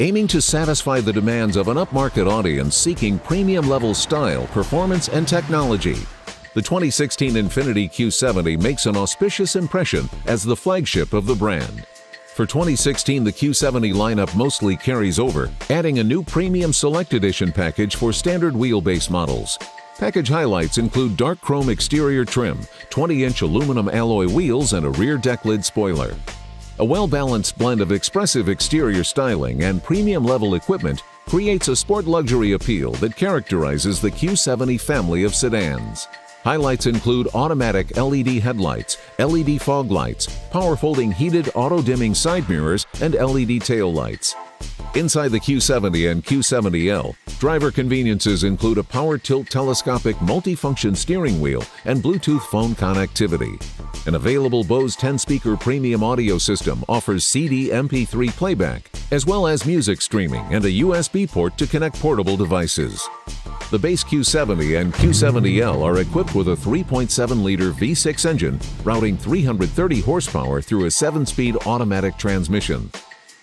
aiming to satisfy the demands of an upmarket audience seeking premium level style, performance, and technology. The 2016 Infiniti Q70 makes an auspicious impression as the flagship of the brand. For 2016, the Q70 lineup mostly carries over, adding a new Premium Select Edition package for standard wheelbase models. Package highlights include dark chrome exterior trim, 20-inch aluminum alloy wheels, and a rear deck lid spoiler. A well-balanced blend of expressive exterior styling and premium-level equipment creates a sport luxury appeal that characterizes the Q70 family of sedans. Highlights include automatic LED headlights, LED fog lights, power folding heated auto-dimming side mirrors, and LED tail lights. Inside the Q70 and Q70L, driver conveniences include a power tilt telescopic multifunction steering wheel and Bluetooth phone connectivity. An available Bose 10-speaker premium audio system offers CD MP3 playback, as well as music streaming and a USB port to connect portable devices. The base Q70 and Q70L are equipped with a 3.7-liter V6 engine, routing 330 horsepower through a 7-speed automatic transmission.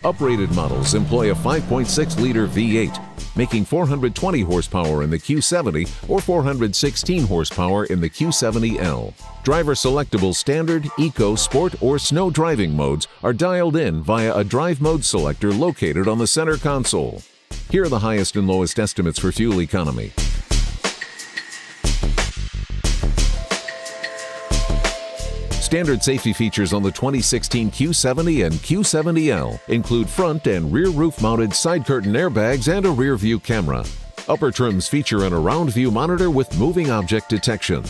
Uprated models employ a 5.6-liter V8, making 420 horsepower in the Q70 or 416 horsepower in the Q70L. Driver selectable standard, eco, sport, or snow driving modes are dialed in via a drive mode selector located on the center console. Here are the highest and lowest estimates for fuel economy. Standard safety features on the 2016 Q70 and Q70L include front and rear roof mounted side curtain airbags and a rear view camera. Upper trims feature an around view monitor with moving object detection.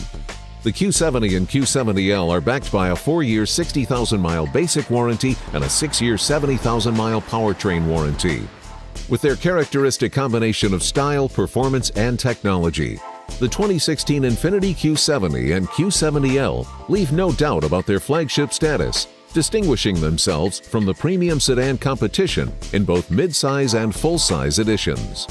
The Q70 and Q70L are backed by a 4-year 60,000-mile basic warranty and a 6-year 70,000-mile powertrain warranty. With their characteristic combination of style, performance, and technology, the 2016 Infiniti Q70 and Q70L leave no doubt about their flagship status, distinguishing themselves from the premium sedan competition in both midsize and full-size editions.